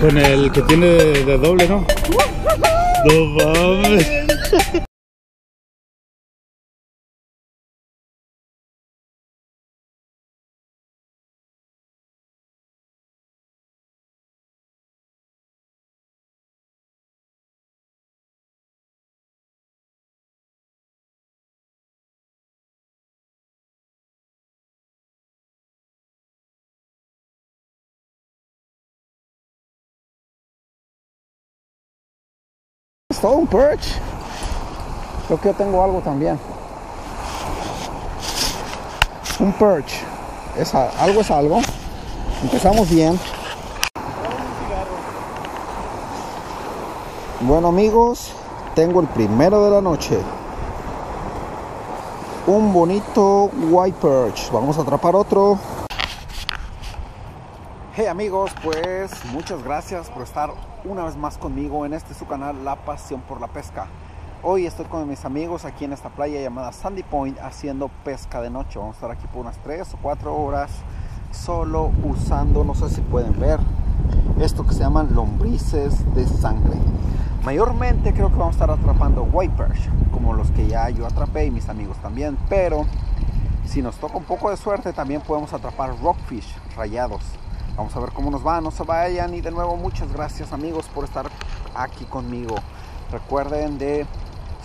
Con el que tiene de doble, ¿no? No. Un perch. Creo que yo tengo algo también. Un perch. Es algo es algo. Empezamos bien. Bueno amigos, tengo el primero de la noche. Un bonito white perch. Vamos a atrapar otro. Hey amigos, pues muchas gracias por estar una vez más conmigo en este su canal La Pasión por la Pesca. Hoy estoy con mis amigos aquí en esta playa llamada Sandy Point haciendo pesca de noche. Vamos a estar aquí por unas 3 o 4 horas solo usando, no sé si pueden ver, esto que se llaman lombrices de sangre. Mayormente creo que vamos a estar atrapando white perch, como los que ya yo atrapé y mis amigos también, pero si nos toca un poco de suerte también podemos atrapar rockfish rayados. Vamos a ver cómo nos va, no se vayan y de nuevo muchas gracias amigos por estar aquí conmigo. Recuerden de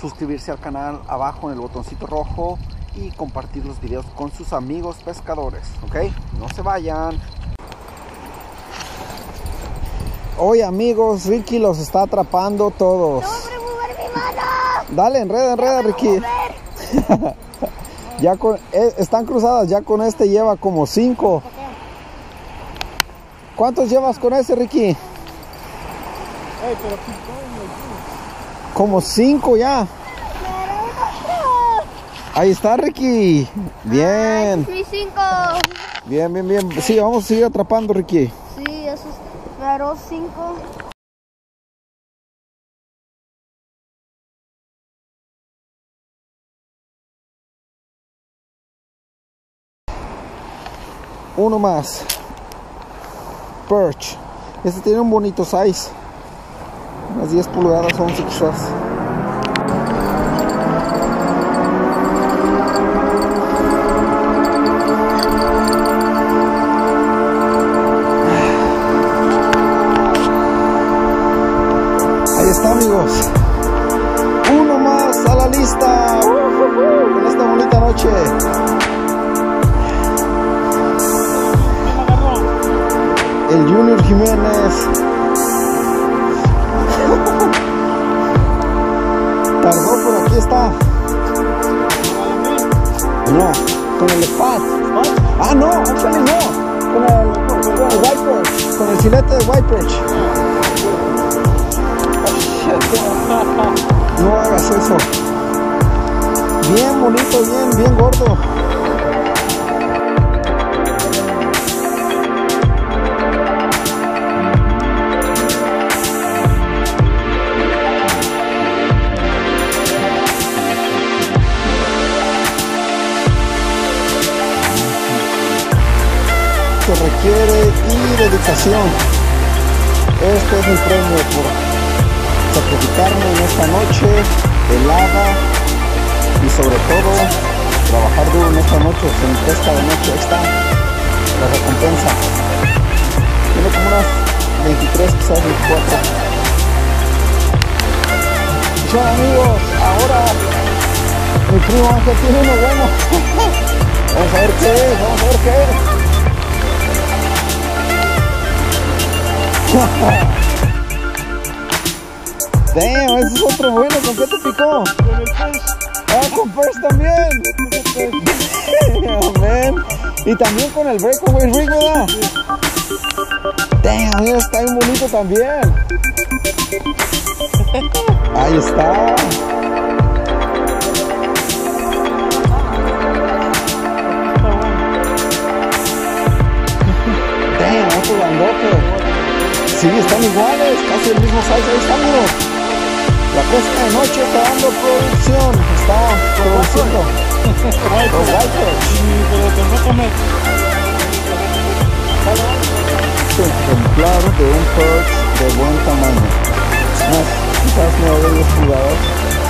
suscribirse al canal abajo en el botoncito rojo y compartir los videos con sus amigos pescadores, ¿ok? No se vayan. Hoy amigos, Ricky los está atrapando todos. ¡Hombre, mover mi mano! Dale, enreda, enreda Ricky. Ya con, eh, están cruzadas, ya con este lleva como cinco. ¿Cuántos llevas con ese, Ricky? Como cinco ya. Ahí está, Ricky. Bien, Sí, cinco. bien, bien, bien. Sí, vamos a seguir atrapando, Ricky. Sí, eso es. Pero cinco. Uno más. Perch. Este tiene un bonito size. Unas 10 pulgadas, 11 quizás. Ahí está amigos. Uno más a la lista. En esta bonita noche. El Junior Jiménez. Tardó, pero aquí está. No, con el Spat. Ah, no, actually no. Con el, con el White Perch, Con el filete de White Perch. No hagas eso. Bien bonito, bien, bien gordo. Que requiere y dedicación. Este es mi premio por sacrificarme en esta noche helada y sobre todo trabajar duro en esta noche, en pesca de noche. Está la recompensa. Tiene como unas 23, quizás 24. Yo amigos, ahora mi primo Ángel tiene uno bueno. Vamos a ver qué es, vamos a ver qué es. Damn, ese es otro bueno, ¿con qué te picó? Con el Ah, con Perch también. Damn, man. Y también con el breakaway rig, ¿verdad? Damn, mira, está bien bonito también. Ahí está. Damn, otro grandote. Sí, están iguales, casi el mismo size. Ahí está, mira. La pesca de noche está dando producción, está produciendo. Los whitefish. Este ejemplar de un perch de buen tamaño. Más, quizás no de los jugadores